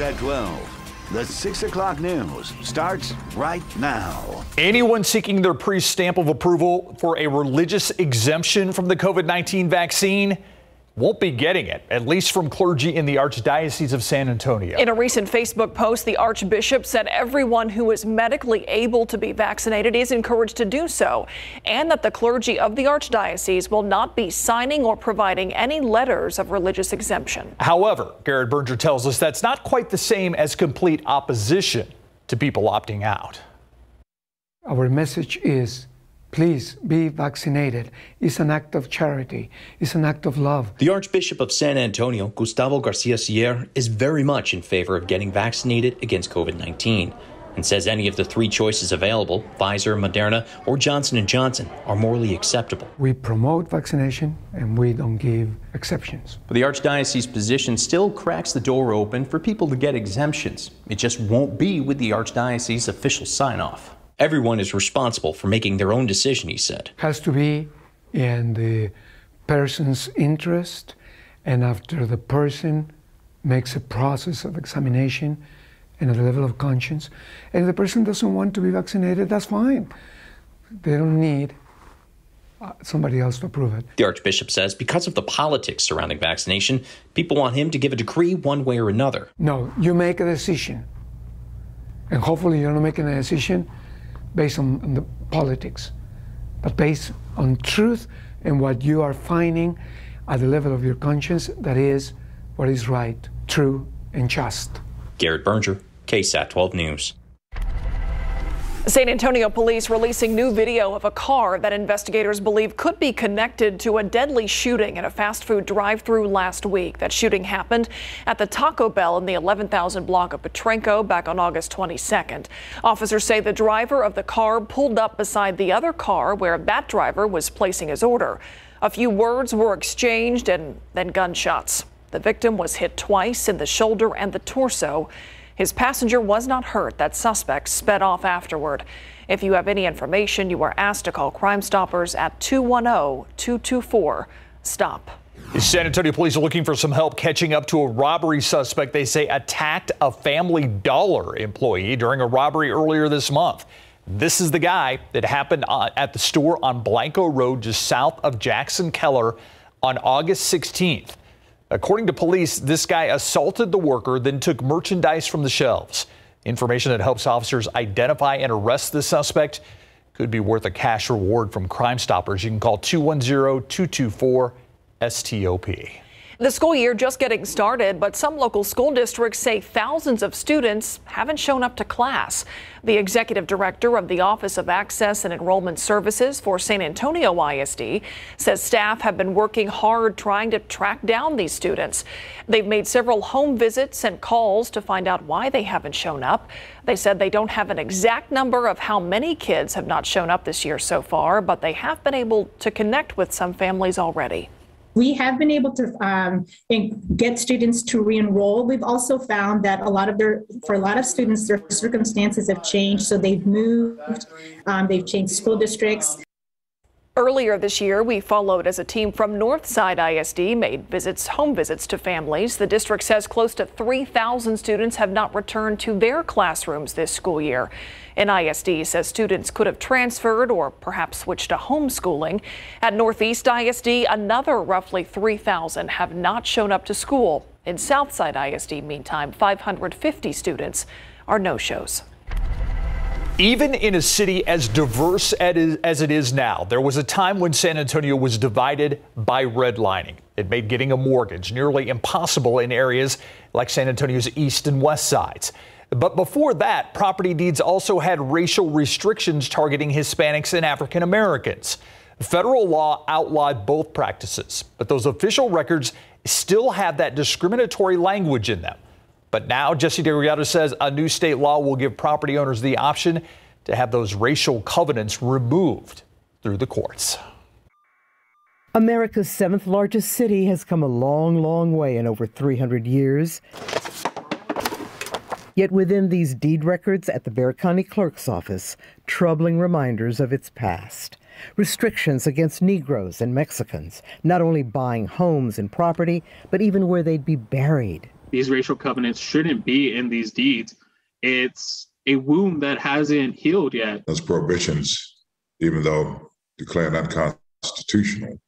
at 12. The 6 o'clock news starts right now. Anyone seeking their priest stamp of approval for a religious exemption from the COVID 19 vaccine won't be getting it, at least from clergy in the Archdiocese of San Antonio. In a recent Facebook post, the Archbishop said everyone who is medically able to be vaccinated is encouraged to do so, and that the clergy of the Archdiocese will not be signing or providing any letters of religious exemption. However, Garrett Berger tells us that's not quite the same as complete opposition to people opting out. Our message is Please be vaccinated. It's an act of charity. It's an act of love. The Archbishop of San Antonio, Gustavo Garcia Siller, is very much in favor of getting vaccinated against COVID 19 and says any of the three choices available, Pfizer, Moderna, or Johnson & Johnson, are morally acceptable. We promote vaccination and we don't give exceptions. But the Archdiocese position still cracks the door open for people to get exemptions. It just won't be with the Archdiocese official sign-off. Everyone is responsible for making their own decision, he said. Has to be in the person's interest, and after the person makes a process of examination and at the level of conscience, and if the person doesn't want to be vaccinated, that's fine. They don't need uh, somebody else to approve it. The Archbishop says because of the politics surrounding vaccination, people want him to give a decree one way or another. No, you make a decision. And hopefully you're not making a decision based on, on the politics, but based on truth and what you are finding at the level of your conscience that is what is right, true, and just. Garrett Berger, KSAT 12 News. San Antonio police releasing new video of a car that investigators believe could be connected to a deadly shooting at a fast food drive-through last week. That shooting happened at the Taco Bell in the 11,000 block of Potranco back on August 22nd. Officers say the driver of the car pulled up beside the other car where that driver was placing his order. A few words were exchanged and then gunshots. The victim was hit twice in the shoulder and the torso. His passenger was not hurt. That suspect sped off afterward. If you have any information, you are asked to call Crime Stoppers at 210 224 STOP. San Antonio police are looking for some help catching up to a robbery suspect they say attacked a Family Dollar employee during a robbery earlier this month. This is the guy that happened uh, at the store on Blanco Road just south of Jackson Keller on August 16th. According to police, this guy assaulted the worker, then took merchandise from the shelves. Information that helps officers identify and arrest the suspect could be worth a cash reward from Crime Stoppers. You can call 210 224 STOP. The school year just getting started, but some local school districts say thousands of students haven't shown up to class. The executive director of the Office of Access and Enrollment Services for San Antonio ISD says staff have been working hard trying to track down these students. They've made several home visits and calls to find out why they haven't shown up. They said they don't have an exact number of how many kids have not shown up this year so far, but they have been able to connect with some families already we have been able to um, get students to re-enroll. We've also found that a lot of their, for a lot of students, their circumstances have changed. So they've moved, um, they've changed school districts. Earlier this year, we followed as a team from Northside ISD made visits, home visits to families. The district says close to 3,000 students have not returned to their classrooms this school year. NISD says students could have transferred or perhaps switched to homeschooling. At Northeast ISD, another roughly 3,000 have not shown up to school. In Southside ISD, meantime, 550 students are no-shows. Even in a city as diverse as it is now, there was a time when San Antonio was divided by redlining. It made getting a mortgage nearly impossible in areas like San Antonio's east and west sides. But before that, property deeds also had racial restrictions targeting Hispanics and African Americans. Federal law outlawed both practices, but those official records still have that discriminatory language in them. But now Jesse Degollado says a new state law will give property owners the option to have those racial covenants removed through the courts. America's seventh largest city has come a long, long way in over 300 years. Yet within these deed records at the Bexar County Clerk's Office, troubling reminders of its past. Restrictions against Negroes and Mexicans, not only buying homes and property, but even where they'd be buried these racial covenants shouldn't be in these deeds. It's a wound that hasn't healed yet. Those prohibitions, even though declared unconstitutional,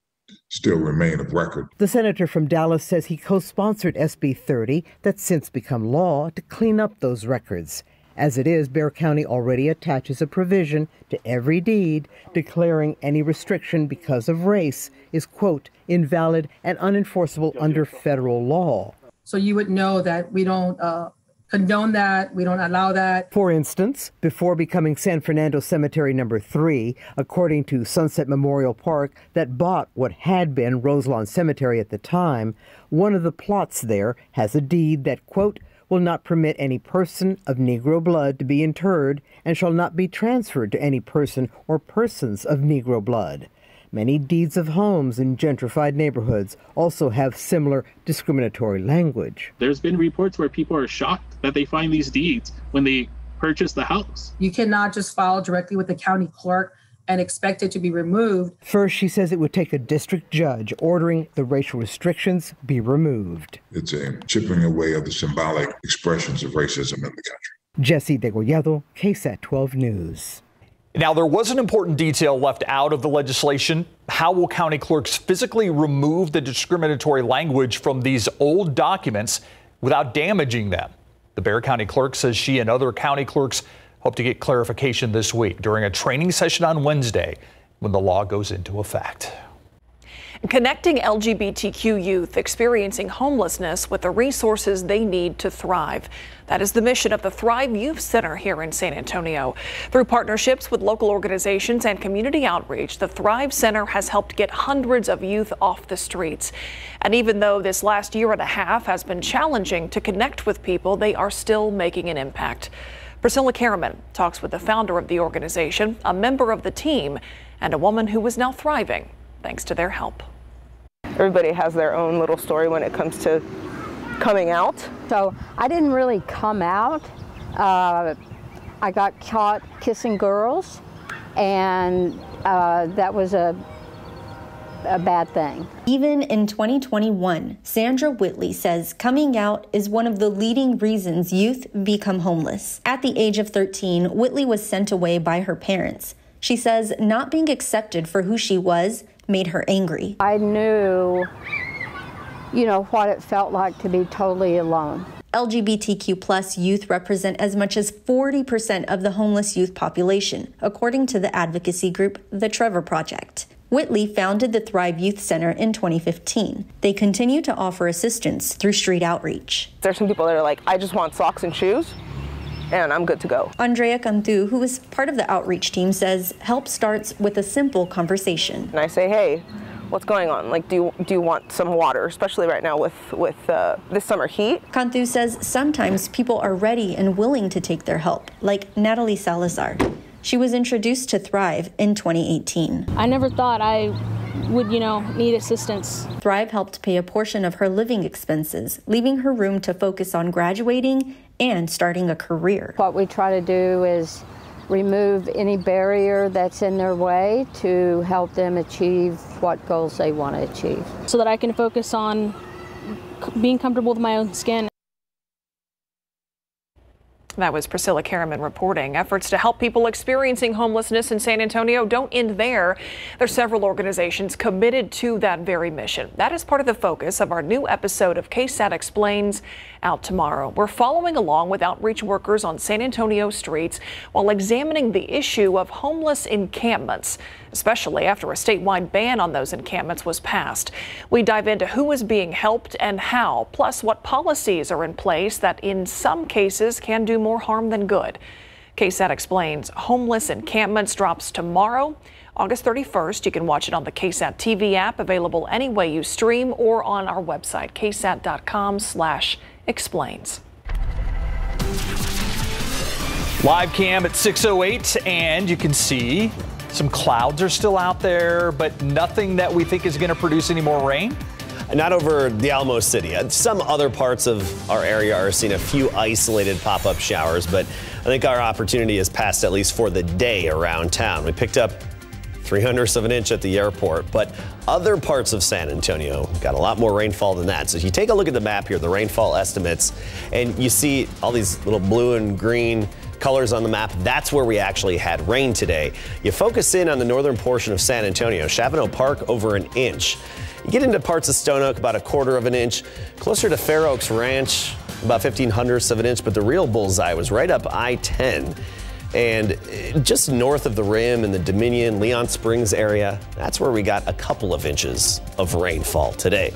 still remain of record. The senator from Dallas says he co sponsored SB 30 that's since become law to clean up those records. As it is, Bexar County already attaches a provision to every deed declaring any restriction because of race is, quote, invalid and unenforceable under federal law. So you would know that we don't uh, condone that, we don't allow that. For instance, before becoming San Fernando Cemetery number 3, according to Sunset Memorial Park that bought what had been Roselawn Cemetery at the time, one of the plots there has a deed that, quote, will not permit any person of Negro blood to be interred and shall not be transferred to any person or persons of Negro blood. Many deeds of homes in gentrified neighborhoods also have similar discriminatory language. There's been reports where people are shocked that they find these deeds when they purchase the house. You cannot just file directly with the county clerk and expect it to be removed. First, she says it would take a district judge ordering the racial restrictions be removed. It's a chipping away of the symbolic expressions of racism in the country. Jesse Degollado, KSAT 12 News. Now, there was an important detail left out of the legislation. How will county clerks physically remove the discriminatory language from these old documents without damaging them? The Bexar County clerk says she and other county clerks hope to get clarification this week during a training session on Wednesday when the law goes into effect. Connecting LGBTQ youth experiencing homelessness with the resources they need to thrive. That is the mission of the Thrive Youth Center here in San Antonio. Through partnerships with local organizations and community outreach, the Thrive Center has helped get hundreds of youth off the streets. And even though this last year and a half has been challenging to connect with people, they are still making an impact. Priscilla Karaman talks with the founder of the organization, a member of the team, and a woman who is now thriving thanks to their help. Everybody has their own little story when it comes to coming out. So I didn't really come out. Uh, I got caught kissing girls, and uh, that was a a bad thing. Even in 2021, Sandra Whitley says coming out is one of the leading reasons youth become homeless. At the age of 13, Whitley was sent away by her parents. She says not being accepted for who she was made her angry. I knew, you know, what it felt like to be totally alone. LGBTQ plus youth represent as much as 40% of the homeless youth population, according to the advocacy group The Trevor Project. Whitley founded the Thrive Youth Center in 2015. They continue to offer assistance through street outreach. There's some people that are like, I just want socks and shoes and I'm good to go. Andrea Cantu, who is part of the outreach team, says help starts with a simple conversation. And I say, hey, what's going on? Like, do you, do you want some water, especially right now with, with uh, this summer heat? Cantu says sometimes people are ready and willing to take their help, like Natalie Salazar. She was introduced to Thrive in 2018. I never thought I would, you know, need assistance. Thrive helped pay a portion of her living expenses, leaving her room to focus on graduating and starting a career. What we try to do is remove any barrier that's in their way to help them achieve what goals they want to achieve. So that I can focus on being comfortable with my own skin. That was Priscilla Karaman reporting. Efforts to help people experiencing homelessness in San Antonio don't end there. There are several organizations committed to that very mission. That is part of the focus of our new episode of KSAT Explains out tomorrow. We're following along with outreach workers on San Antonio streets while examining the issue of homeless encampments, especially after a statewide ban on those encampments was passed. We dive into who is being helped and how, plus what policies are in place that in some cases can do more harm than good. KSAT explains homeless encampments drops tomorrow. August 31st. You can watch it on the KSAT TV app, available any way you stream or on our website, ksat.com slash explains. Live cam at 608 and you can see some clouds are still out there, but nothing that we think is going to produce any more rain. Not over the Alamo City. Uh, some other parts of our area are seeing a few isolated pop up showers, but I think our opportunity has passed at least for the day around town. We picked up three hundredths of an inch at the airport. But other parts of San Antonio got a lot more rainfall than that. So if you take a look at the map here, the rainfall estimates, and you see all these little blue and green colors on the map, that's where we actually had rain today. You focus in on the northern portion of San Antonio, Shavano Park over an inch. You get into parts of Stone Oak about a quarter of an inch, closer to Fair Oaks Ranch, about 15 hundredths of an inch, but the real bullseye was right up I 10. And uh, just north of the rim in the Dominion, Leon Springs area, that's where we got a couple of inches of rainfall today.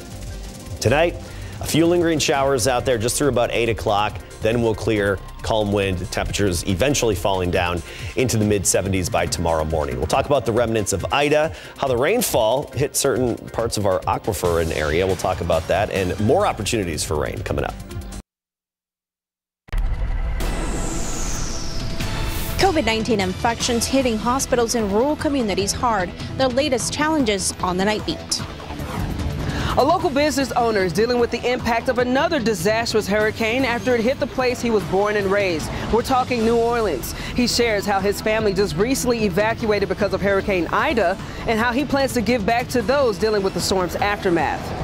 Tonight, a few lingering showers out there just through about 8 o'clock. Then we'll clear, calm wind, temperatures eventually falling down into the mid 70s by tomorrow morning. We'll talk about the remnants of Ida, how the rainfall hit certain parts of our aquifer and area. We'll talk about that and more opportunities for rain coming up. COVID 19 infections hitting hospitals in rural communities hard. The latest challenges on the night beat. A local business owner is dealing with the impact of another disastrous hurricane after it hit the place he was born and raised. We're talking New Orleans. He shares how his family just recently evacuated because of Hurricane Ida and how he plans to give back to those dealing with the storm's aftermath.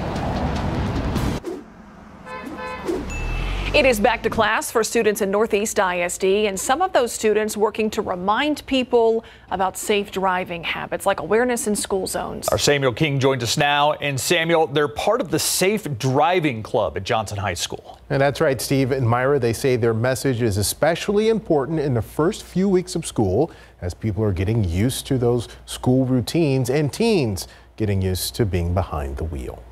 It is back to class for students in Northeast ISD, and some of those students working to remind people about safe driving habits like awareness in school zones. Our Samuel King joins us now. And Samuel, they're part of the Safe Driving Club at Johnson High School. And that's right, Steve and Myra. They say their message is especially important in the first few weeks of school as people are getting used to those school routines and teens getting used to being behind the wheel.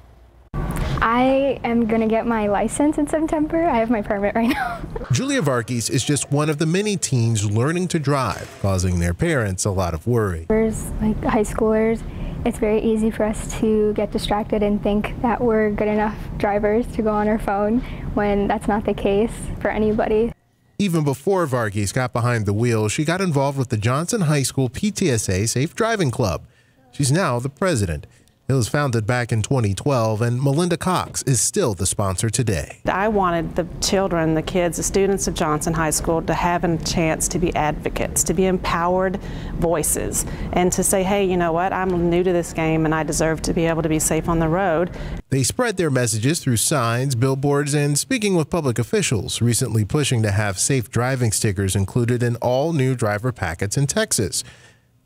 I am going to get my license in September. I have my permit right now. Julia Varkes is just one of the many teens learning to drive, causing their parents a lot of worry. There's like high schoolers, it's very easy for us to get distracted and think that we're good enough drivers to go on our phone when that's not the case for anybody. Even before Varkes got behind the wheel, she got involved with the Johnson High School PTSA Safe Driving Club. She's now the president. It was founded back in 2012, and Melinda Cox is still the sponsor today. I wanted the children, the kids, the students of Johnson High School to have a chance to be advocates, to be empowered voices, and to say, hey, you know what, I'm new to this game and I deserve to be able to be safe on the road. They spread their messages through signs, billboards, and speaking with public officials, recently pushing to have safe driving stickers included in all new driver packets in Texas.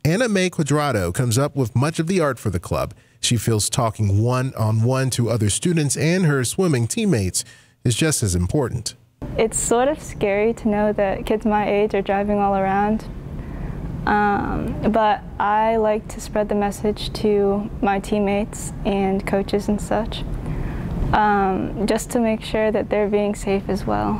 Anna Mae Quadrado comes up with much of the art for the club. She feels talking one on one to other students and her swimming teammates is just as important. It's sort of scary to know that kids my age are driving all around. Um, but I like to spread the message to my teammates and coaches and such, um, just to make sure that they're being safe as well.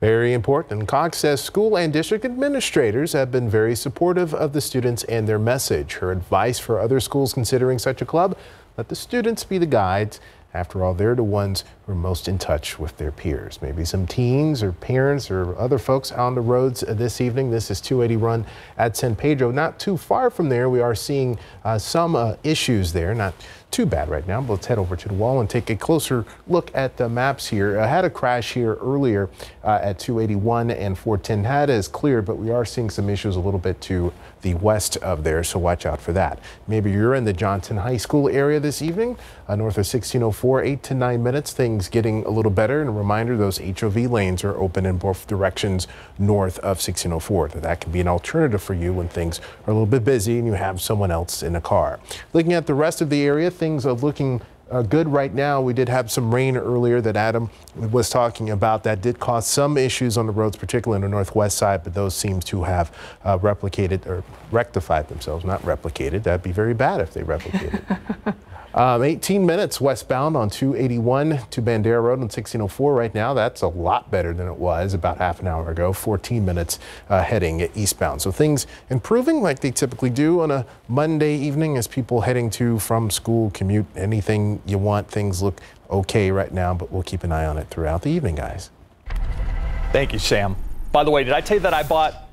Very important. Cox says school and district administrators have been very supportive of the students and their message. Her advice for other schools considering such a club, let the students be the guides. After all, they're the ones who are most in touch with their peers. Maybe some teens or parents or other folks on the roads this evening. This is 280 Run at San Pedro. Not too far from there, we are seeing uh, some uh, issues there. Not too bad right now, let's head over to the wall and take a closer look at the maps here. I had a crash here earlier uh, at 281 and 410. Had is cleared, but we are seeing some issues a little bit to the west of there, so watch out for that. Maybe you're in the Johnson High School area this evening, uh, north of 1604, eight to nine minutes. Things getting a little better. And a reminder, those HOV lanes are open in both directions north of 1604. That can be an alternative for you when things are a little bit busy and you have someone else in a car. Looking at the rest of the area, things are looking uh, good right now. We did have some rain earlier that Adam was talking about. That did cause some issues on the roads, particularly on the northwest side, but those seem to have uh, replicated or rectified themselves, not replicated. That'd be very bad if they replicated. Um, 18 minutes westbound on 281 to Bandera Road on 1604 right now. That's a lot better than it was about half an hour ago. 14 minutes uh, heading eastbound. So things improving like they typically do on a Monday evening as people heading to from school, commute, anything you want. Things look okay right now, but we'll keep an eye on it throughout the evening, guys. Thank you, Sam. By the way, did I tell you that I bought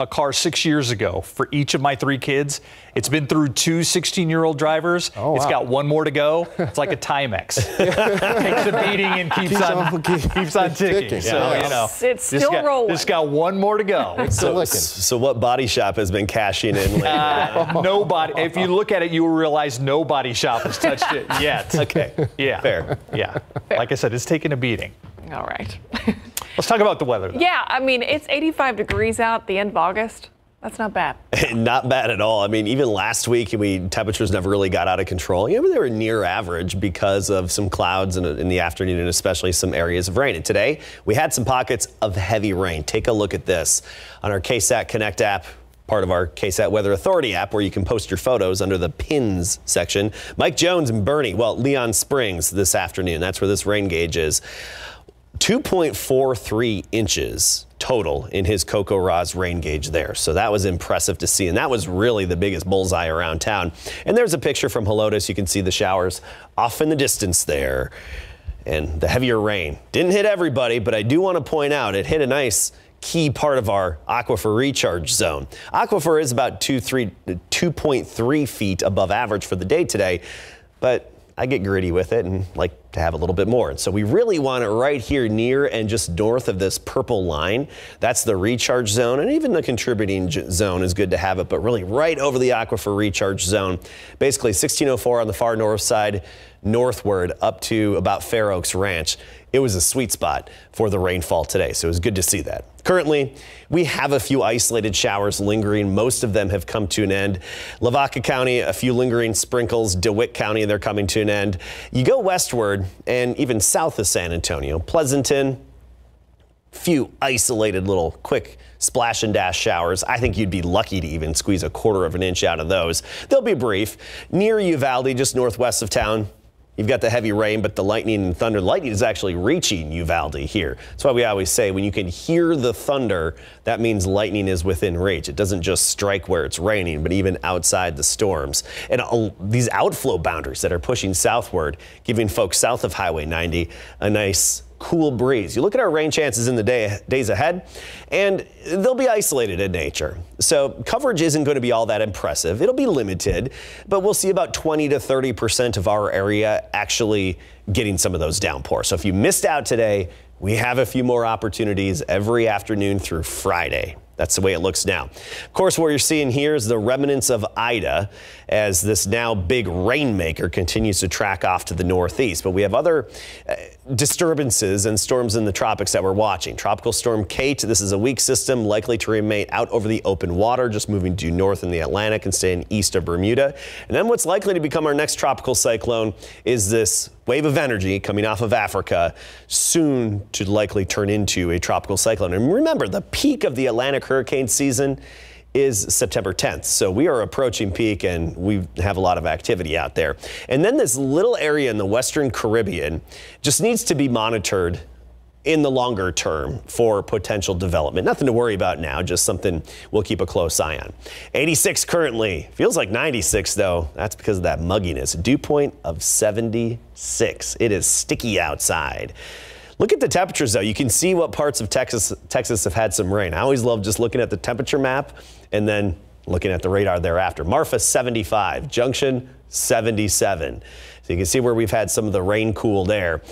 a car six years ago for each of my three kids. It's been through two 16 year old drivers. Oh, It's wow. got one more to go. It's like a Timex. Takes a beating and keeps, Keeps on, on- keep- keeps on ticking. ticking. So, Yeah. you know, It's- it's still got, rolling. Just got one more to go. So, so what body shop has been cashing in lately? Uh, nobody, if you look at it, you will realize no body shop has touched it yet. okay. Yeah. Fair. Yeah. Like I said, it's taking a beating. All right. Let's talk about the weather. though. Yeah, I mean, it's 85 degrees out the end of August. That's not bad. Not bad at all. I mean, even last week, we temperatures never really got out of control. Yeah, but they were near average because of some clouds in, in the afternoon and especially some areas of rain. And today, we had some pockets of heavy rain. Take a look at this on our KSAT Connect app. Part of our KSAT Weather Authority app, where you can post your photos under the pins section. Mike Jones and Bernie, well, Leon Springs this afternoon. That's where this rain gauge is. 2.43 inches total in his CoCoRaHS rain gauge there. So that was impressive to see. And that was really the biggest bullseye around town. And there's a picture from Helotes. You can see the showers off in the distance there. And the heavier rain didn't hit everybody, but I do want to point out it hit a nice key part of our aquifer recharge zone. Aquifer is about 2.3 feet above average for the day today, but I get gritty with it and like to have a little bit more. And so we really want it right here near and just north of this purple line. That's the recharge zone and even the contributing zone is good to have it, but really right over the aquifer recharge zone. Basically 1604 on the far north side, northward up to about Fair Oaks Ranch. It was a sweet spot for the rainfall today, so it was good to see that. Currently, we have a few isolated showers lingering. Most of them have come to an end. Lavaca County, a few lingering sprinkles. DeWitt County, they're coming to an end. You go westward and even south of San Antonio, Pleasanton, few isolated little quick splash and dash showers. I think you'd be lucky to even squeeze a quarter of an inch out of those. They'll be brief. Near Uvalde, just northwest of town, You've got the heavy rain, but the lightning and thunder. Lightning is actually reaching Uvalde here. That's why we always say when you can hear the thunder, that means lightning is within reach. It doesn't just strike where it's raining, but even outside the storms. And uh, these outflow boundaries that are pushing southward, giving folks south of Highway 90 a nice cool breeze. You look at our rain chances in the day, days ahead, and they'll be isolated in nature. So coverage isn't going to be all that impressive. It'll be limited, but we'll see about 20 to 30 percent of our area actually getting some of those downpours. So if you missed out today, we have a few more opportunities every afternoon through Friday. That's the way it looks now. Of course, what you're seeing here is the remnants of Ida as this now big rainmaker continues to track off to the northeast. But we have other uh, disturbances and storms in the tropics that we're watching. Tropical Storm Kate, this is a weak system likely to remain out over the open water, just moving due north in the Atlantic and staying east of Bermuda. And then what's likely to become our next tropical cyclone is this wave of energy coming off of Africa, soon to likely turn into a tropical cyclone. And remember, the peak of the Atlantic hurricane season is September 10th. So we are approaching peak and we have a lot of activity out there. And then this little area in the Western Caribbean just needs to be monitored in the longer term for potential development. Nothing to worry about now, just something we'll keep a close eye on. 86 currently, feels like 96 though. That's because of that mugginess. Dew point of 76. It is sticky outside. Look at the temperatures though. You can see what parts of Texas Texas have had some rain. I always love just looking at the temperature map and then looking at the radar thereafter. Marfa 75, Junction 77. So you can see where we've had some of the rain cool there.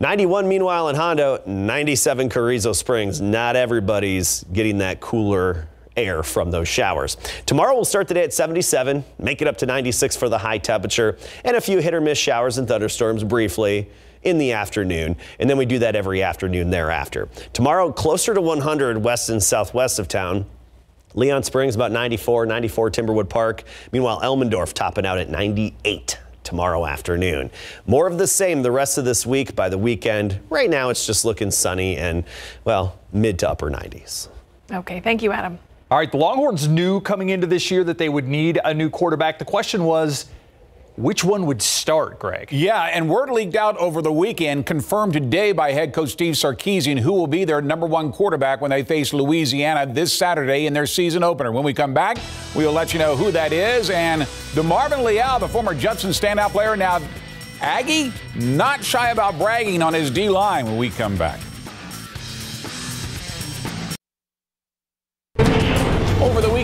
91 meanwhile in Hondo, 97 Carrizo Springs. Not everybody's getting that cooler air from those showers. Tomorrow we'll start the day at 77, make it up to 96 for the high temperature, and a few hit or miss showers and thunderstorms briefly in the afternoon, and then we do that every afternoon thereafter. Tomorrow, closer to 100 west and southwest of town. Leon Springs about 94, 94 Timberwood Park. Meanwhile, Elmendorf topping out at 98 tomorrow afternoon. More of the same the rest of this week. By the weekend, right now it's just looking sunny and, well, mid to upper 90s. Okay, thank you, Adam. All right, the Longhorns knew coming into this year that they would need a new quarterback. The question was, which one would start, Greg? Yeah, and word leaked out over the weekend, confirmed today by head coach Steve Sarkisian, who will be their number one quarterback when they face Louisiana this Saturday in their season opener. When we come back, we will let you know who that is. And DeMarvin Leal, the former Judson standout player, now Aggie, not shy about bragging on his D line when we come back.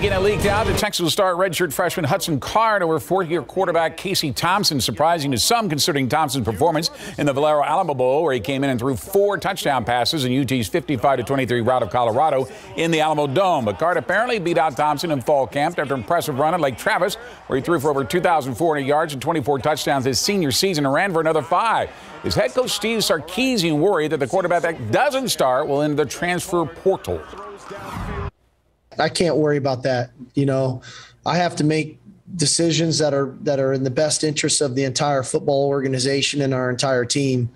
Weekend, it leaked out that Texas start redshirt freshman Hudson Card over fourth-year quarterback Casey Thompson, surprising to some considering Thompson's performance in the Valero Alamo Bowl, where he came in and threw four touchdown passes in UT's 55-23 rout of Colorado in the Alamodome. But Card apparently beat out Thompson in fall camp after an impressive run at Lake Travis, where he threw for over 2,400 yards and 24 touchdowns his senior season and ran for another five. His head coach Steve Sarkisian worried that the quarterback that doesn't start will enter the transfer portal? I can't worry about that. You know, I have to make decisions that are that are in the best interest of the entire football organization and our entire team.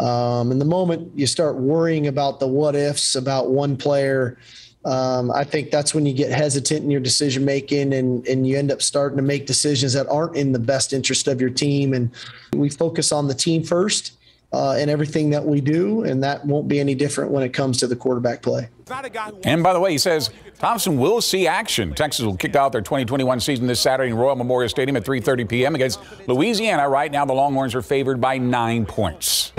Um, and the moment you start worrying about the what ifs about one player, um, I think that's when you get hesitant in your decision making and, and you end up starting to make decisions that aren't in the best interest of your team. And we focus on the team first uh, in everything that we do, and that won't be any different when it comes to the quarterback play. And by the way, he says Thompson will see action. Texas will kick out their 2021 season this Saturday in Royal Memorial Stadium at 3:30 p.m. against Louisiana. Right now, the Longhorns are favored by nine points.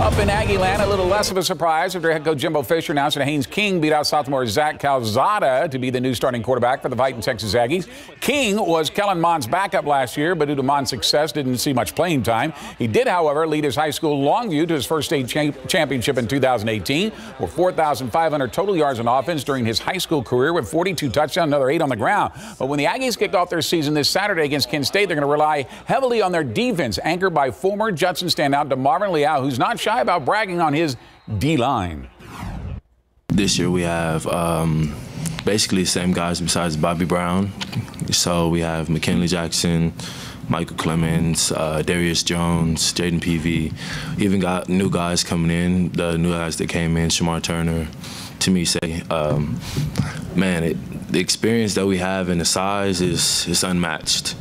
Up in Aggie land, a little less of a surprise after head coach Jimbo Fisher announced that Haynes King beat out sophomore Zach Calzada to be the new starting quarterback for the fighting Texas Aggies. King was Kellen Mond's backup last year, but due to Mond's success, didn't see much playing time. He did, however, lead his high school Longview to his first state cha- championship in 2018, with 4,500 total yards on offense during his high school career, with 42 touchdowns, another eight on the ground. But when the Aggies kick off their season this Saturday against Kent State, they're going to rely heavily on their defense, anchored by former Judson standout DeMarvin Leal, who's not shy about bragging on his D line. This year we have um, basically the same guys besides Bobby Brown. So we have McKinley Jackson, Michael Clemons, uh, Darius Jones, Jayden Peevy. Even got new guys coming in, the new guys that came in, Shemar Turner, to me say, um, man, it, the experience that we have and the size is, is unmatched.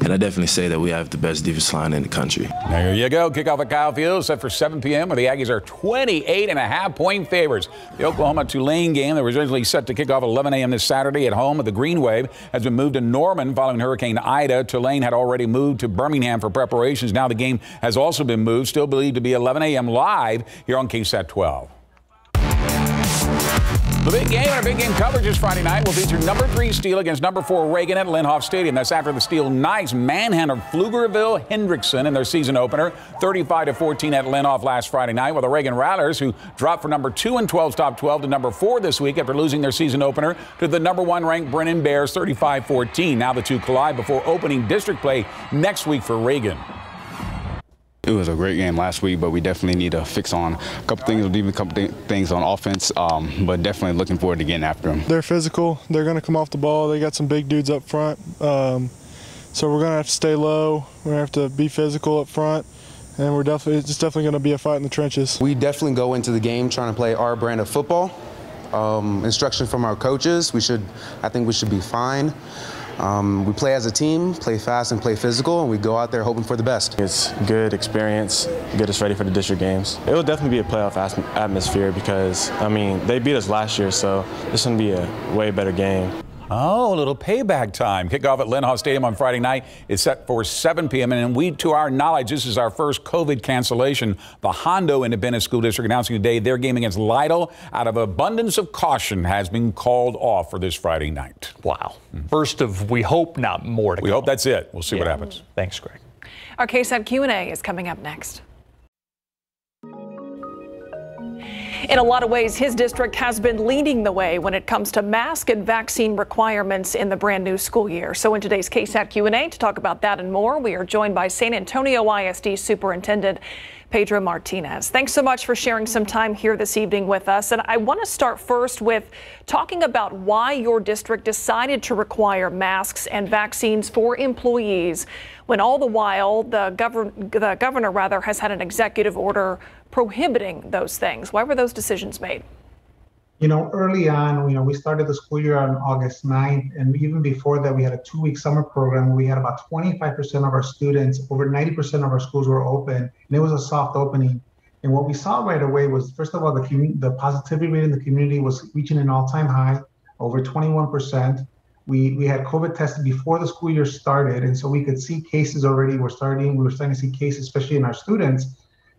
And I definitely say that we have the best defense line in the country. There you go. Kickoff at Kyle Field set for 7 p.m. where the Aggies are 28 and a half point favorites. The Oklahoma Tulane game that was originally set to kick off at 11 a.m. this Saturday at home at the Green Wave has been moved to Norman following Hurricane Ida. Tulane had already moved to Birmingham for preparations. Now the game has also been moved, still believed to be 11 a.m. live here on KSAT 12. The big game and our big game coverage this Friday night will feature number three Steele against number four Reagan at Lehnhoff Stadium. That's after the Steele Knights manhandled Pflugerville Hendrickson in their season opener, 35 to 14 at Lehnhoff last Friday night. While the Reagan Rattlers, who dropped from number two in 12's top 12 to number four this week after losing their season opener to the number one ranked Brennan Bears, 35-14. Now the two collide before opening district play next week for Reagan. It was a great game last week, but we definitely need to fix on a couple things, even a couple th- things on offense. Um, but definitely looking forward to getting after them. They're physical. They're going to come off the ball. They got some big dudes up front. Um, so we're going to have to stay low. We're going to have to be physical up front. And we're definitely, it's definitely going to be a fight in the trenches. We definitely go into the game trying to play our brand of football. Um, instruction from our coaches. We should, I think we should be fine. Um, we play as a team, play fast and play physical, and we go out there hoping for the best. It's good experience, get us ready for the district games. It will definitely be a playoff atmosphere because, I mean, they beat us last year, so this is going to be a way better game. Oh, a little payback time. Kickoff at Lehnhoff Stadium on Friday night is set for 7 p.m. And we, to our knowledge, this is our first COVID cancellation. The Hondo Independent School District announcing today their game against Lytle, out of abundance of caution, has been called off for this Friday night. Wow. Mm-hmm. First of, we hope not more to We go. hope that's it. We'll see what happens. Thanks, Greg. Our KSAT Q&A is coming up next. In a lot of ways, his district has been leading the way when it comes to mask and vaccine requirements in the brand new school year. So in today's KSAT Q&A to talk about that and more, we are joined by San Antonio ISD Superintendent Pedro Martinez. Thanks so much for sharing some time here this evening with us. And I want to start first with talking about why your district decided to require masks and vaccines for employees when all the while the, govern- the governor rather has had an executive order prohibiting those things. Why were those decisions made? You know, early on, you know, we started the school year on August 9th, and even before that, we had a two-week summer program. We had about 25% of our students, over 90% of our schools were open, and it was a soft opening. And what we saw right away was, first of all, the the positivity rate in the community was reaching an all-time high, over 21%. We we had COVID tested before the school year started, and so we could see cases already. We're starting. We were starting to see cases, especially in our students.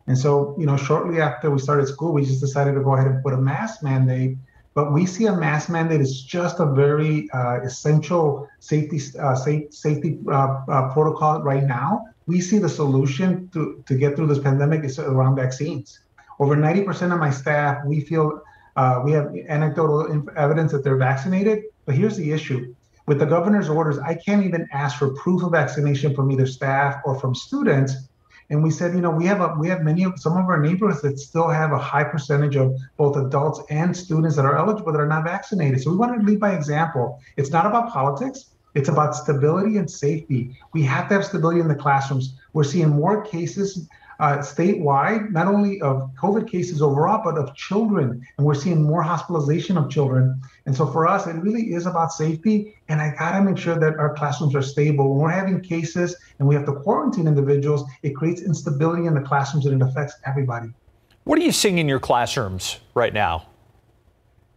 And so, you know, shortly after we started school, we just decided to go ahead and put a mask mandate. But we see a mask mandate as just a very uh, essential safety uh, safe, safety uh, uh, protocol right now. We see the solution to, to get through this pandemic is around vaccines. Over 90% of my staff, we feel uh, we have anecdotal evidence that they're vaccinated. But here's the issue with the governor's orders, I can't even ask for proof of vaccination from either staff or from students. And we said, you know, we have a, we have many of some of our neighborhoods that still have a high percentage of both adults and students that are eligible that are not vaccinated. So we wanted to lead by example. It's not about politics. It's about stability and safety. We have to have stability in the classrooms. We're seeing more cases uh, statewide, not only of COVID cases overall, but of children. And we're seeing more hospitalization of children. And so for us, it really is about safety. And I got to make sure that our classrooms are stable. When we're having cases and we have to quarantine individuals, it creates instability in the classrooms and it affects everybody. What are you seeing in your classrooms right now?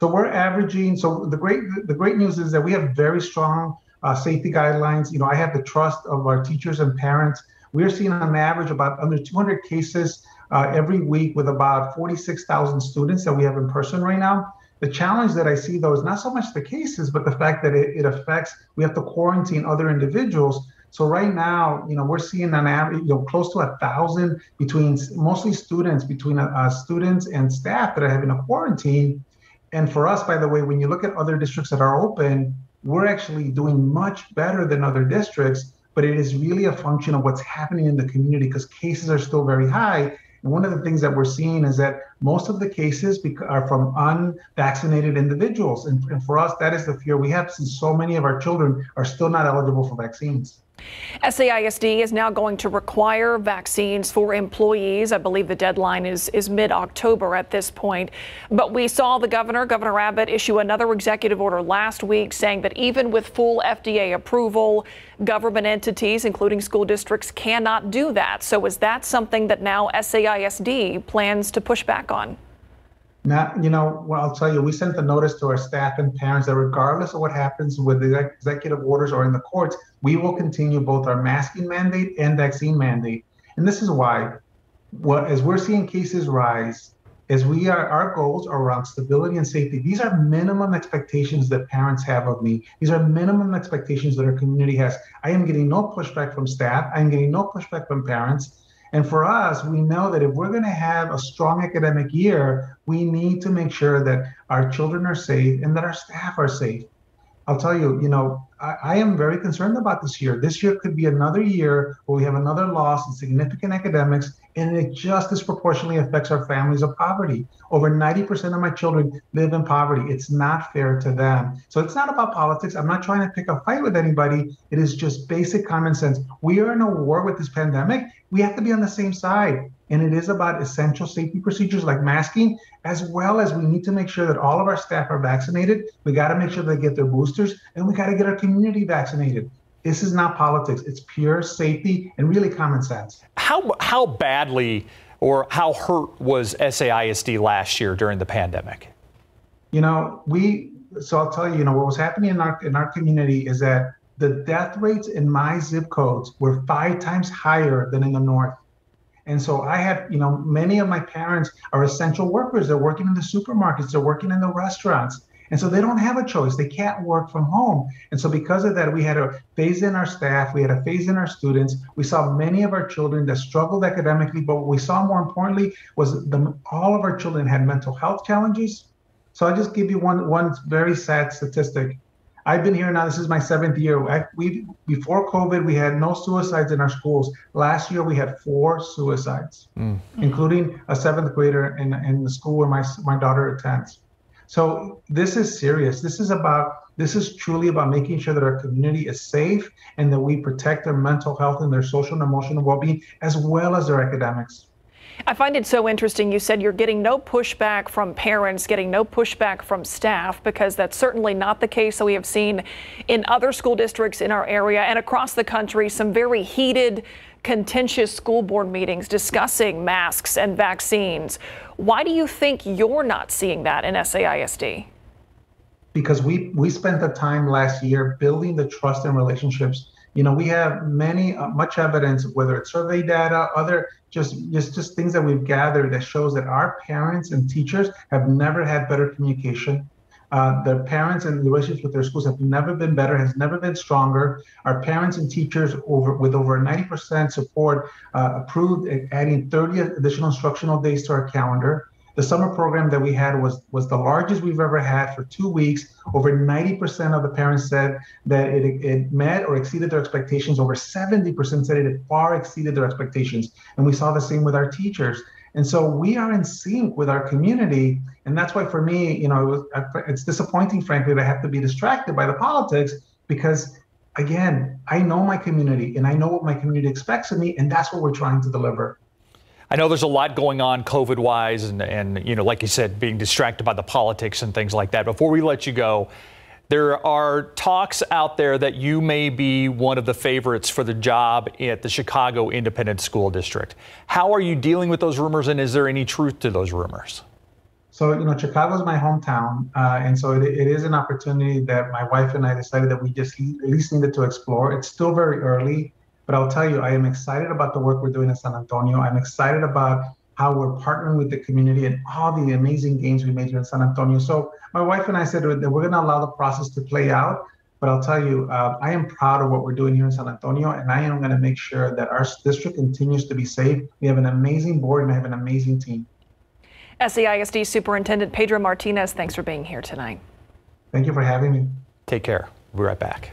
So we're averaging. So the great the great news is that we have very strong uh, safety guidelines. You know, I have the trust of our teachers and parents we're seeing on average about under 200 cases uh, every week with about 46,000 students that we have in person right now. The challenge that I see though is not so much the cases, but the fact that it, it affects, we have to quarantine other individuals. So right now, you know, we're seeing an average, you know, close to a thousand between mostly students, between uh, students and staff that are having a quarantine. And for us, by the way, when you look at other districts that are open, we're actually doing much better than other districts but it is really a function of what's happening in the community because cases are still very high. And one of the things that we're seeing is that most of the cases are from unvaccinated individuals. And, for us, that is the fear we have since so many of our children are still not eligible for vaccines. SAISD is now going to require vaccines for employees. I believe the deadline is, is mid October at this point. But we saw the governor, Governor Abbott, issue another executive order last week saying that even with full FDA approval, government entities, including school districts, cannot do that. So is that something that now SAISD plans to push back on? Now, you know, well, I'll tell you, we sent a notice to our staff and parents that regardless of what happens with the executive orders or in the courts, we will continue both our masking mandate and vaccine mandate. And this is why, what as we're seeing cases rise, as we are our goals are around stability and safety. These are minimum expectations that parents have of me. These are minimum expectations that our community has. I am getting no pushback from staff. I am getting no pushback from parents. And for us, we know that if we're going to have a strong academic year, we need to make sure that our children are safe and that our staff are safe. I'll tell you, you know, I, I, am very concerned about this year. This year could be another year where we have another loss in significant academics, and it just disproportionately affects our families of poverty. Over 90% of my children live in poverty. It's not fair to them. So it's not about politics. I'm not trying to pick a fight with anybody. It is just basic common sense. We are in a war with this pandemic. We have to be on the same side. And it is about essential safety procedures like masking, as well as we need to make sure that all of our staff are vaccinated. We got to make sure they get their boosters, and we got to get our community vaccinated. This is not politics. It's pure safety and really common sense. How, how badly or how hurt was SAISD last year during the pandemic? You know, we, so I'll tell you, you know, what was happening in our, in our community is that the death rates in my zip codes were five times higher than in the north. And so I had, you know, many of my parents are essential workers. They're working in the supermarkets, they're working in the restaurants. And so they don't have a choice. They can't work from home. And so because of that, we had to phase in our staff, we had to phase in our students. We saw many of our children that struggled academically, but what we saw more importantly was the, all of our children had mental health challenges. So I'll just give you one one very sad statistic. I've been here now. This is my seventh year. I, we before COVID, we had no suicides in our schools. Last year, we had four suicides, mm. including a seventh grader in, in the school where my my daughter attends. So this is serious. This is about this is truly about making sure that our community is safe and that we protect their mental health and their social and emotional well-being as well as their academics. I find it so interesting. You said you're getting no pushback from parents, getting no pushback from staff, because that's certainly not the case. So we have seen in other school districts in our area and across the country some very heated, contentious school board meetings discussing masks and vaccines. Why do you think you're not seeing that in SAISD? Because we, we spent the time last year building the trust and relationships you know we have many uh, much evidence whether it's survey data other just just just things that we've gathered that shows that our parents and teachers have never had better communication Uh, the parents and the relationships with their schools have never been better, has never been stronger. Our parents and teachers, over with over 90% support, uh, approved adding 30 additional instructional days to our calendar. The summer program that we had was was the largest we've ever had for two weeks. Over 90% of the parents said that it, it met or exceeded their expectations. Over 70% said it far exceeded their expectations. And we saw the same with our teachers. And so we are in sync with our community. And that's why for me, you know, it was, it's disappointing, frankly, to have to be distracted by the politics because again, I know my community and I know what my community expects of me. And that's what we're trying to deliver. I know there's a lot going on COVID wise and, and, you know, like you said, being distracted by the politics and things like that. Before we let you go, there are talks out there that you may be one of the favorites for the job at the Chicago Independent School District. How are you dealing with those rumors, and is there any truth to those rumors? So, you know, Chicago is my hometown. Uh, and so it, it is an opportunity that my wife and I decided that we just at least needed to explore. It's still very early. But I'll tell you, I am excited about the work we're doing in San Antonio. I'm excited about how we're partnering with the community and all the amazing gains we made here in San Antonio. So my wife and I said that we're going to allow the process to play out. But I'll tell you, uh, I am proud of what we're doing here in San Antonio, and I am going to make sure that our district continues to be safe. We have an amazing board and I have an amazing team. SAISD Superintendent Pedro Martinez, thanks for being here tonight. Thank you for having me. Take care. We'll be right back.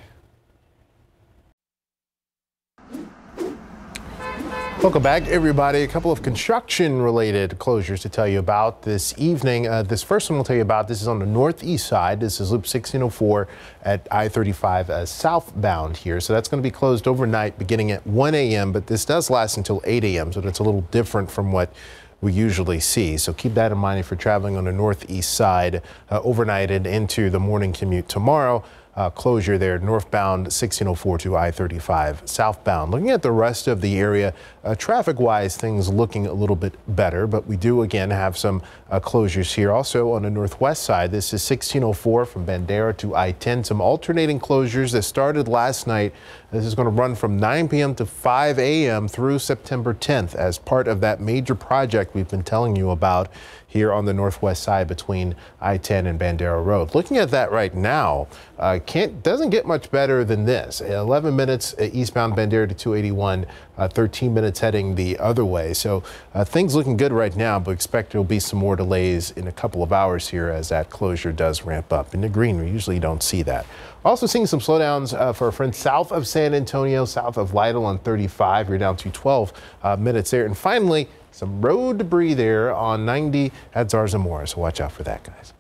Welcome back, everybody. A couple of construction-related closures to tell you about this evening. Uh, this first one we'll tell you about, this is on the northeast side. This is Loop 1604 at I-35 uh, southbound here. So that's going to be closed overnight beginning at 1 a.m., but this does last until 8 a.m., so that's a little different from what we usually see. So keep that in mind if you're traveling on the northeast side uh, overnight and into the morning commute tomorrow uh, closure there northbound 1604 to I-35 southbound. Looking at the rest of the area, uh, traffic-wise, things looking a little bit better, but we do again have some uh, closures here. Also on the northwest side, this is 1604 from Bandera to I-10. Some alternating closures that started last night. This is going to run from 9 p.m. to 5 a.m. through September 10th as part of that major project we've been telling you about here on the northwest side between I-10 and Bandera Road. Looking at that right now, uh, can't doesn't get much better than this. 11 minutes eastbound Bandera to 281, uh, 13 minutes heading the other way. So uh, things looking good right now, but expect there will be some more delays in a couple of hours here as that closure does ramp up. In the green, we usually don't see that. Also seeing some slowdowns uh, for our friends south of San Antonio, south of Lytle on 35. You're down to 12 uh, minutes there. And finally, some road debris there on 90 at Zarzamora, so watch out for that, guys.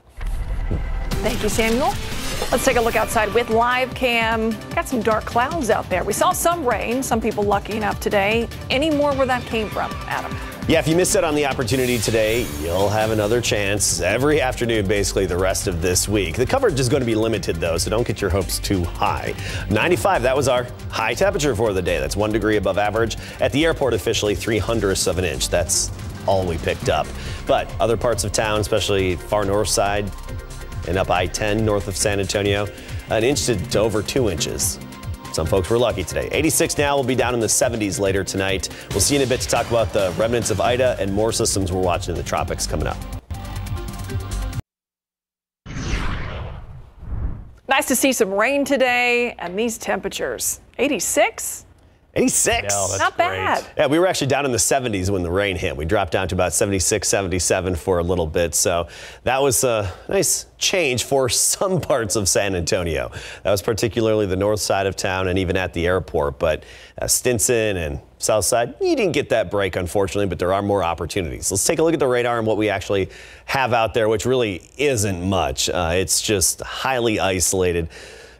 Thank you, Samuel. Let's take a look outside with live cam. Got some dark clouds out there. We saw some rain, some people lucky enough today. Any more where that came from, Adam? Yeah, if you missed out on the opportunity today, you'll have another chance every afternoon, basically the rest of this week. The coverage is going to be limited, though, so don't get your hopes too high. 95, that was our high temperature for the day. That's one degree above average. At the airport, officially three hundredths of an inch. That's all we picked up. But other parts of town, especially far north side and up I-10 north of San Antonio, an inch to, over two inches. Some folks were lucky today. 86 now. We'll be down in the 70s later tonight. We'll see you in a bit to talk about the remnants of Ida and more systems we're watching in the tropics coming up. Nice to see some rain today and these temperatures. 86? 86. Yeah, Not bad. Yeah, we were actually down in the 70s when the rain hit. We dropped down to about 76, 77 for a little bit. So that was a nice change for some parts of San Antonio. That was particularly the north side of town and even at the airport. But uh, Stinson and south side, you didn't get that break, unfortunately, but there are more opportunities. Let's take a look at the radar and what we actually have out there, which really isn't much. Uh, it's just highly isolated.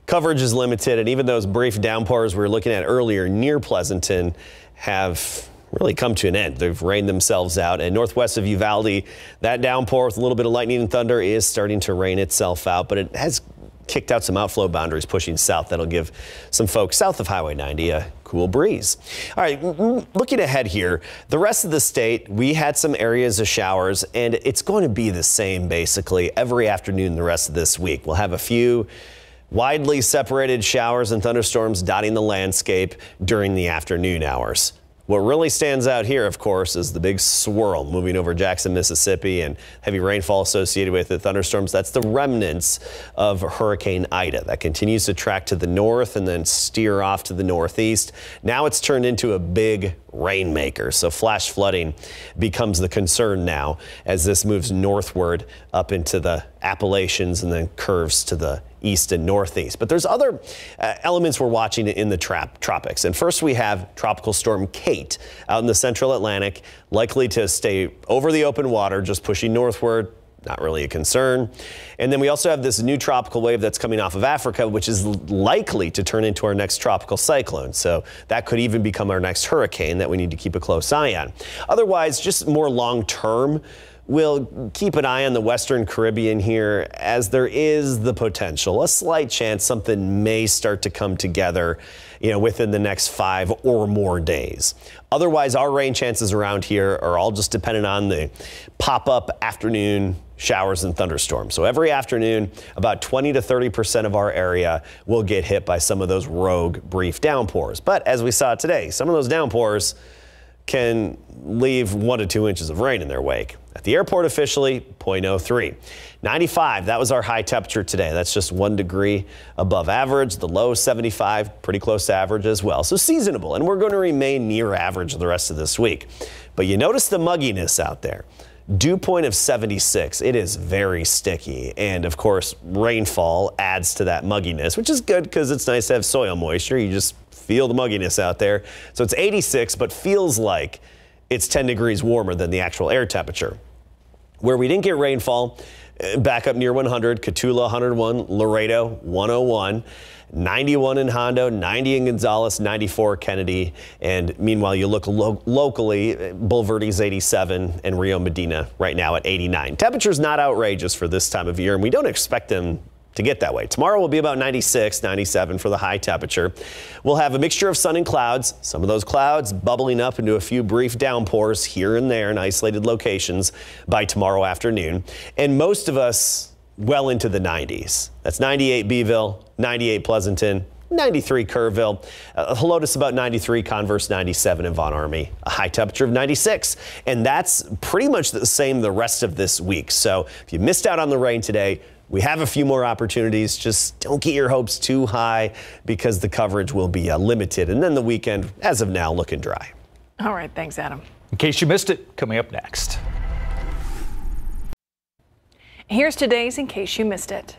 Coverage is limited, and even those brief downpours we were looking at earlier near Pleasanton have really come to an end. They've rained themselves out. And northwest of Uvalde, that downpour with a little bit of lightning and thunder is starting to rain itself out, but it has kicked out some outflow boundaries pushing south. That'll give some folks south of Highway 90 a cool breeze. All right, looking ahead here, the rest of the state, we had some areas of showers, and it's going to be the same basically every afternoon the rest of this week. We'll have a few Widely separated showers and thunderstorms dotting the landscape during the afternoon hours. What really stands out here, of course, is the big swirl moving over Jackson, Mississippi, and heavy rainfall associated with the thunderstorms. That's the remnants of Hurricane Ida that continues to track to the north and then steer off to the northeast. Now it's turned into a big rainmaker. So flash flooding becomes the concern now as this moves northward up into the Appalachians and then curves to the east and northeast. But there's other uh, elements we're watching in the tropics. And first we have Tropical Storm Kate out in the central Atlantic, likely to stay over the open water, just pushing northward not really a concern. And then we also have this new tropical wave that's coming off of Africa, which is likely to turn into our next tropical cyclone. So that could even become our next hurricane that we need to keep a close eye on. Otherwise, just more long term. We'll keep an eye on the Western Caribbean here as there is the potential, a slight chance something may start to come together, you know, within the next five or more days. Otherwise, our rain chances around here are all just dependent on the pop up afternoon showers and thunderstorms. So every afternoon, about 20 to 30% of our area will get hit by some of those rogue brief downpours. But as we saw today, some of those downpours can leave one to two inches of rain in their wake. At the airport officially, 0.03. 95, that was our high temperature today. That's just one degree above average. The low 75, pretty close to average as well. So seasonable, and we're going to remain near average the rest of this week. But you notice the mugginess out there. Dew point of 76. It is very sticky. And of course, rainfall adds to that mugginess, which is good because it's nice to have soil moisture. You just feel the mugginess out there. So it's 86, but feels like it's 10 degrees warmer than the actual air temperature. Where we didn't get rainfall, uh, back up near 100, Cotulla 101, Laredo 101. 91 in Hondo, 90 in Gonzales, 94 Kenedy. And meanwhile, you look lo locally, Bulverde's 87 and Rio Medina right now at 89. Temperatures not outrageous for this time of year, and we don't expect them to get that way. Tomorrow will be about 96, 97 for the high temperature. We'll have a mixture of sun and clouds, some of those clouds bubbling up into a few brief downpours here and there in isolated locations by tomorrow afternoon. And most of us well into the 90s. That's 98 Beeville, 98 Pleasanton, 93 Kerrville. Uh, Helotes about 93, Converse 97 in Von Ormy, a high temperature of 96. And that's pretty much the same the rest of this week. So if you missed out on the rain today, we have a few more opportunities. Just don't get your hopes too high because the coverage will be uh, limited. And then the weekend, as of now, looking dry. All right. Thanks, Adam. In case you missed it, coming up next. Here's today's in case you missed it.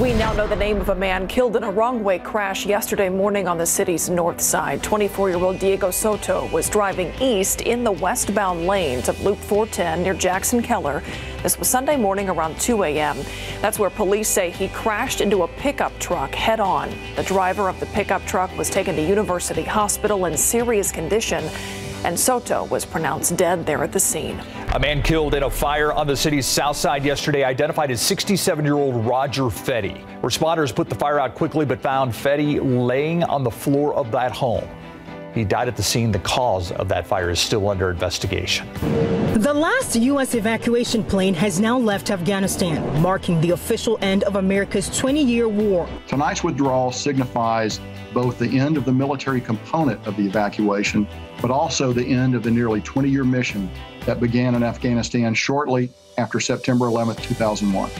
We now know the name of a man killed in a wrong way crash yesterday morning on the city's north side. 24 year old Diego Soto was driving east in the westbound lanes of Loop 410 near Jackson Keller. This was Sunday morning around 2 a.m. That's where police say he crashed into a pickup truck head on. The driver of the pickup truck was taken to University Hospital in serious condition and Soto was pronounced dead there at the scene. A man killed in a fire on the city's south side yesterday identified as 67 year old Roger Fetty. Responders put the fire out quickly but found Fetty laying on the floor of that home. He died at the scene. The cause of that fire is still under investigation. The last U.S. evacuation plane has now left Afghanistan, marking the official end of America's 20 year war. Tonight's withdrawal signifies both the end of the military component of the evacuation, but also the end of the nearly 20 year mission that began in Afghanistan shortly after September 11, 2001.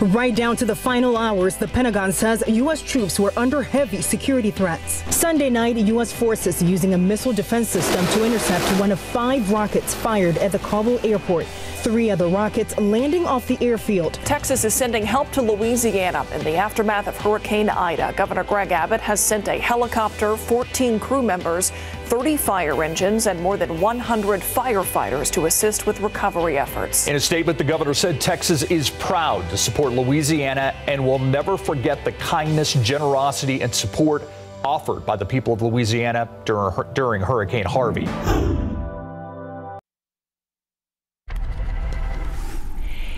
Right down to the final hours, the Pentagon says U.S. troops were under heavy security threats. Sunday night, U.S. forces using a missile defense system to intercept one of five rockets fired at the Kabul airport. Three other rockets landing off the airfield. Texas is sending help to Louisiana in the aftermath of Hurricane Ida. Governor Greg Abbott has sent a helicopter, 14 crew members, 30 fire engines, and more than 100 firefighters to assist with recovery efforts. In a statement, the governor said Texas is proud to support Louisiana and will never forget the kindness, generosity, and support offered by the people of Louisiana during, during Hurricane Harvey.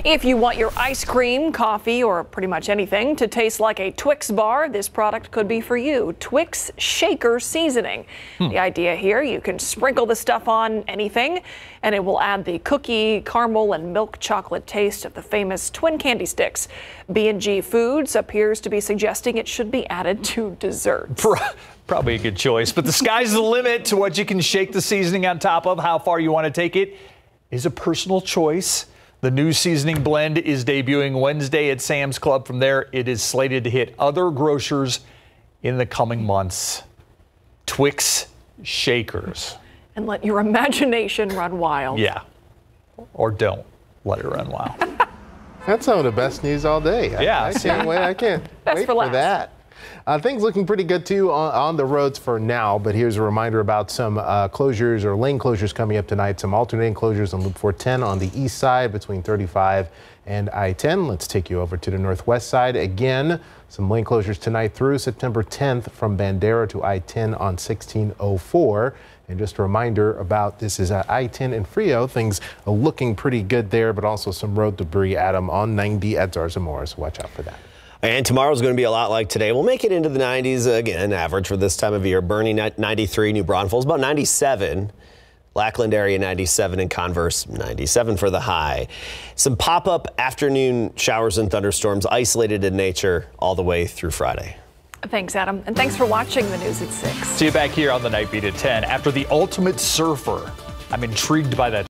If you want your ice cream, coffee, or pretty much anything to taste like a Twix bar, this product could be for you. Twix Shaker Seasoning. Hmm. The idea here, you can sprinkle the stuff on anything, and it will add the cookie, caramel, and milk chocolate taste of the famous twin candy sticks. B&G Foods appears to be suggesting it should be added to desserts. Probably a good choice, but the sky's the limit to what you can shake the seasoning on top of. How far you want to take it is a personal choice. The new seasoning blend is debuting Wednesday at Sam's Club. From there, it is slated to hit other grocers in the coming months. Twix shakers. And let your imagination run wild. Yeah. Or don't let it run wild. That's some of the best news all day. Yeah. I, I can't wait. I can't wait for, for that. Uh, things looking pretty good too on, on, the roads for now, but here's a reminder about some uh, closures or lane closures coming up tonight. Some alternating closures on Loop 410 on the east side between 35 and I-10. Let's take you over to the northwest side. Again, some lane closures tonight through September 10th from Bandera to I-10 on 1604. And just a reminder about this is I-10 in Frio. Things looking pretty good there, but also some road debris, Adam, on 90 at Zarzamora, so watch out for that. And tomorrow's going to be a lot like today. We'll make it into the 90s uh, again, average for this time of year. Boerne 93, New Braunfels about 97. Lackland area 97 and Converse 97 for the high. Some pop-up afternoon showers and thunderstorms isolated in nature all the way through Friday. Thanks, Adam. And thanks for watching the news at 6. See you back here on the Night Beat at 10. After the ultimate surfer, I'm intrigued by that.